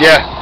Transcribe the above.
Yeah.